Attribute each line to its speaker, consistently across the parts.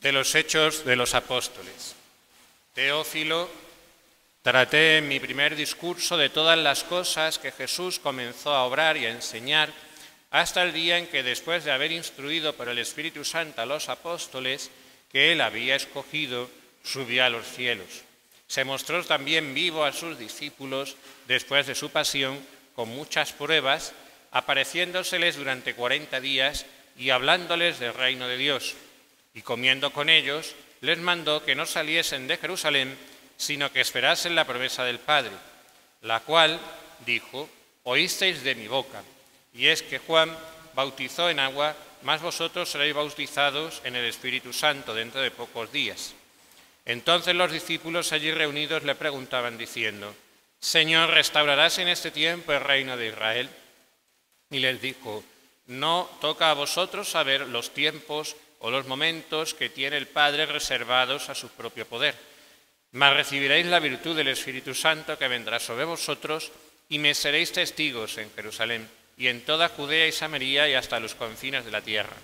Speaker 1: de los Hechos de los Apóstoles. Teófilo, traté en mi primer discurso de todas las cosas que Jesús comenzó a obrar y a enseñar hasta el día en que, después de haber instruido por el Espíritu Santo a los apóstoles que él había escogido, subió a los cielos. Se mostró también vivo a sus discípulos después de su pasión, con muchas pruebas, apareciéndoseles durante cuarenta días y hablándoles del reino de Dios y comiendo con ellos, les mandó que no saliesen de Jerusalén, sino que esperasen la promesa del Padre, la cual, dijo, oísteis de mi boca, y es que Juan bautizó en agua, mas vosotros seréis bautizados en el Espíritu Santo dentro de pocos días. Entonces los discípulos allí reunidos le preguntaban diciendo, Señor, ¿restaurarás en este tiempo el reino de Israel? Y les dijo, no toca a vosotros saber los tiempos o los momentos que tiene el Padre reservados a su propio poder. Mas recibiréis la virtud del Espíritu Santo que vendrá sobre vosotros y me seréis testigos en Jerusalén y en toda Judea y Samaria y hasta los confines de la tierra.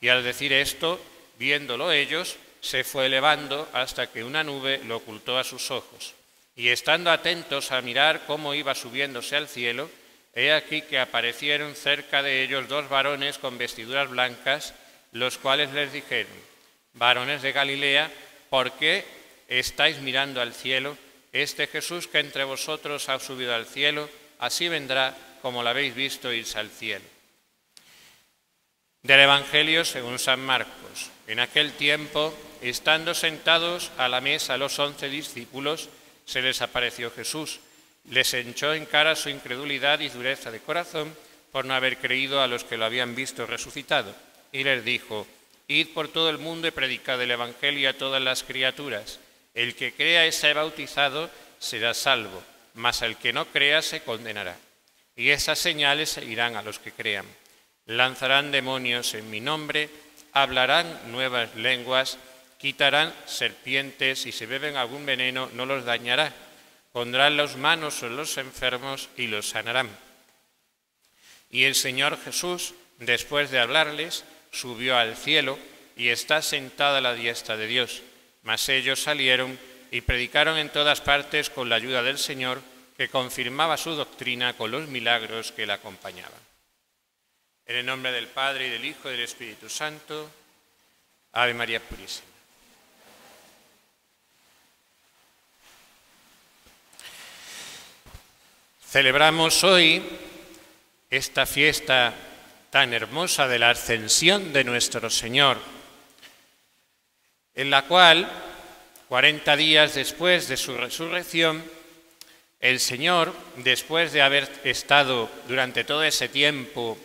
Speaker 1: Y al decir esto, viéndolo ellos, se fue elevando hasta que una nube lo ocultó a sus ojos. Y estando atentos a mirar cómo iba subiéndose al cielo, he aquí que aparecieron cerca de ellos dos varones con vestiduras blancas, los cuales les dijeron, varones de Galilea, ¿por qué estáis mirando al cielo? Este Jesús que entre vosotros ha subido al cielo, así vendrá como lo habéis visto irse al cielo. Del Evangelio según San Marcos. En aquel tiempo, estando sentados a la mesa los once discípulos, se les apareció Jesús. Les echó en cara su incredulidad y dureza de corazón por no haber creído a los que lo habían visto resucitado y les dijo, Id por todo el mundo y predicad el Evangelio a todas las criaturas. El que crea y sea bautizado será salvo, mas el que no crea se condenará. Y esas señales seguirán a los que crean. Lanzarán demonios en mi nombre, hablarán nuevas lenguas, quitarán serpientes y si beben algún veneno no los dañará. Pondrán las manos sobre los enfermos y los sanarán. Y el Señor Jesús, después de hablarles, subió al cielo y está sentada a la diestra de Dios. Mas ellos salieron y predicaron en todas partes con la ayuda del Señor, que confirmaba su doctrina con los milagros que la acompañaban. En el nombre del Padre y del Hijo y del Espíritu Santo, Ave María Purísima. Celebramos hoy esta fiesta tan hermosa de la ascensión de nuestro Señor, en la cual, 40 días después de su resurrección, el Señor, después de haber estado durante todo ese tiempo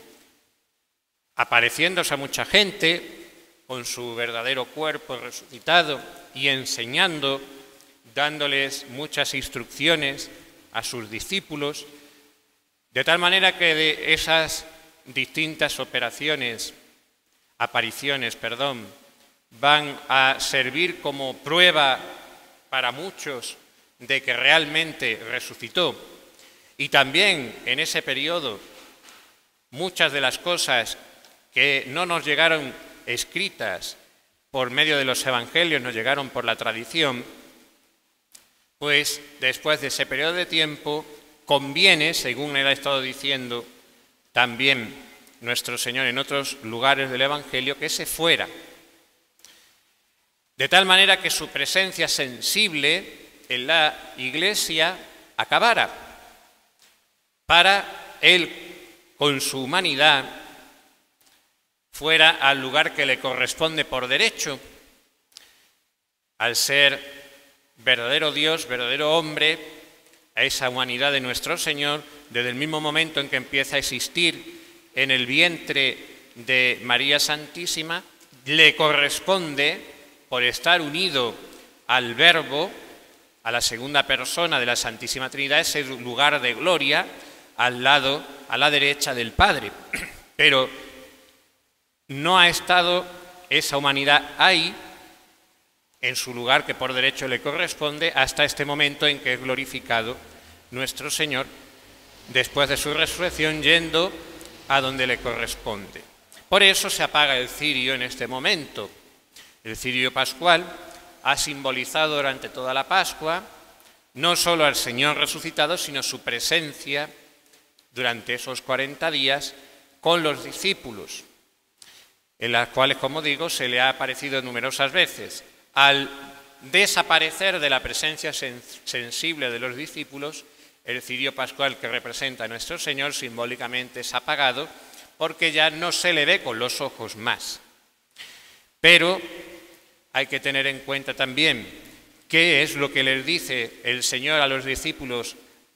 Speaker 1: apareciéndose a mucha gente con su verdadero cuerpo resucitado y enseñando, dándoles muchas instrucciones a sus discípulos, de tal manera que de esas distintas operaciones, apariciones, perdón, van a servir como prueba para muchos de que realmente resucitó. Y también en ese periodo muchas de las cosas que no nos llegaron escritas por medio de los evangelios, nos llegaron por la tradición, pues después de ese periodo de tiempo conviene, según él ha estado diciendo, también nuestro Señor en otros lugares del Evangelio, que se fuera. De tal manera que su presencia sensible en la iglesia acabara, para él, con su humanidad, fuera al lugar que le corresponde por derecho, al ser verdadero Dios, verdadero hombre, a esa humanidad de nuestro Señor, desde el mismo momento en que empieza a existir en el vientre de María Santísima, le corresponde, por estar unido al Verbo, a la segunda persona de la Santísima Trinidad, ese lugar de gloria al lado, a la derecha del Padre. Pero no ha estado esa humanidad ahí, en su lugar que por derecho le corresponde, hasta este momento en que es glorificado nuestro Señor después de su resurrección yendo a donde le corresponde. Por eso se apaga el cirio en este momento, El cirio pascual ha simbolizado durante toda la Pascua no solo al Señor resucitado, sino su presencia durante esos 40 días con los discípulos, en las cuales, como digo, se le ha aparecido numerosas veces. Al desaparecer de la presencia sensible de los discípulos, el cirio pascual que representa a nuestro Señor simbólicamente es apagado porque ya no se le ve con los ojos más. Pero hay que tener en cuenta también qué es lo que les dice el Señor a los discípulos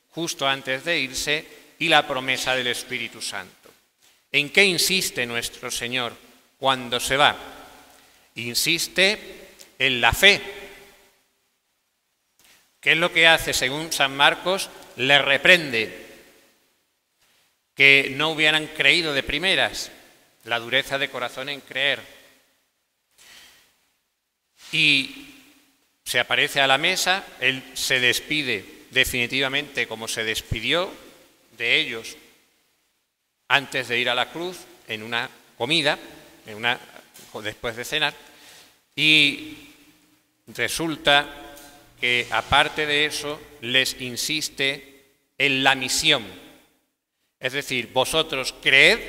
Speaker 1: justo antes de irse y la promesa del Espíritu Santo. ¿En qué insiste nuestro Señor cuando se va? Insiste en la fe. ¿Qué es lo que hace según San Marcos? Le reprende que no hubieran creído de primeras, la dureza de corazón en creer. Y se aparece a la mesa, él se despide definitivamente como se despidió de ellos antes de ir a la cruz en una comida, en una, después de cenar, y resulta que aparte de eso les insiste en la misión. Es decir, vosotros creed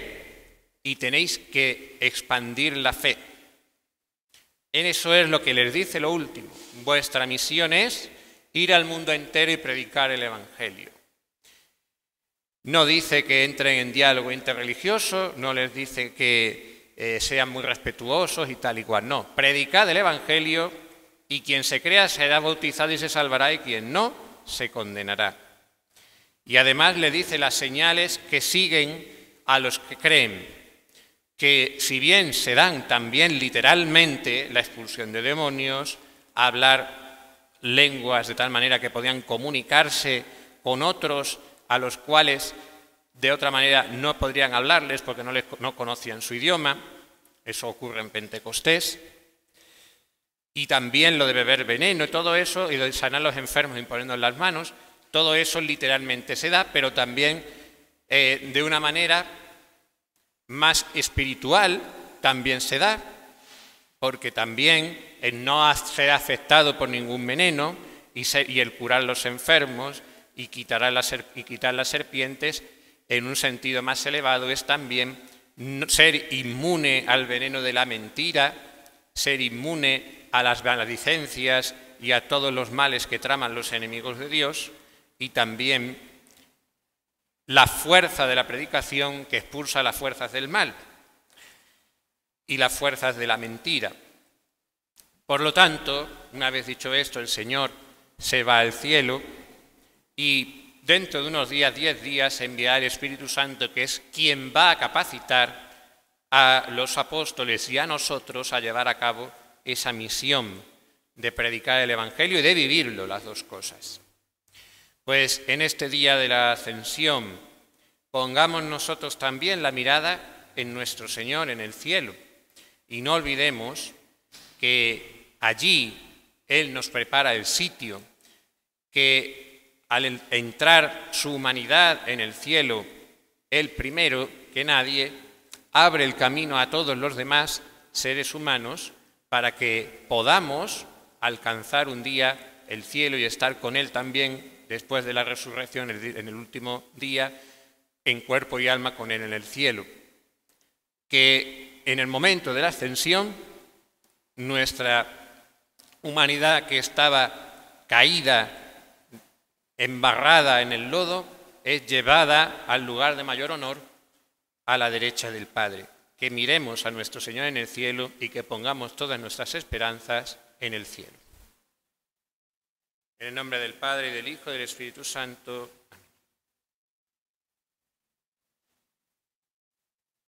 Speaker 1: y tenéis que expandir la fe. En eso es lo que les dice lo último. Vuestra misión es ir al mundo entero y predicar el Evangelio. No dice que entren en diálogo interreligioso, no les dice que eh, sean muy respetuosos y tal y cual. No, predicad el Evangelio y quien se crea será bautizado y se salvará y quien no se condenará. Y además le dice las señales que siguen a los que creen que si bien se dan también literalmente la expulsión de demonios, hablar lenguas de tal manera que podían comunicarse con otros a los cuales de otra manera no podrían hablarles porque no, les, no conocían su idioma, eso ocurre en Pentecostés, y también lo de beber veneno todo eso, y de sanar a los enfermos imponiendo las manos, todo eso literalmente se da, pero también eh, de una manera más espiritual también se da, porque también el no ser afectado por ningún veneno y, el curar los enfermos y quitar, y quitar las serpientes en un sentido más elevado es también ser inmune al veneno de la mentira, ser inmune a las maledicencias y a todos los males que traman los enemigos de Dios y también la fuerza de la predicación que expulsa las fuerzas del mal y las fuerzas de la mentira. Por lo tanto, una vez dicho esto, el Señor se va al cielo y dentro de unos días, diez días, enviará el Espíritu Santo, que es quien va a capacitar a los apóstoles y a nosotros a llevar a cabo esa misión de predicar el Evangelio y de vivirlo, las dos cosas. Pues en este día de la ascensión pongamos nosotros también la mirada en nuestro Señor, en el cielo, y no olvidemos que allí Él nos prepara el sitio, que al entrar su humanidad en el cielo, Él primero que nadie abre el camino a todos los demás seres humanos para que podamos alcanzar un día el cielo y estar con Él también después de la resurrección en el último día, en cuerpo y alma con Él en el cielo. Que en el momento de la ascensión, nuestra humanidad que estaba caída, embarrada en el lodo, es llevada al lugar de mayor honor a la derecha del Padre. Que miremos a nuestro Señor en el cielo y que pongamos todas nuestras esperanzas en el cielo. En el nombre del Padre, y del Hijo, y del Espíritu Santo.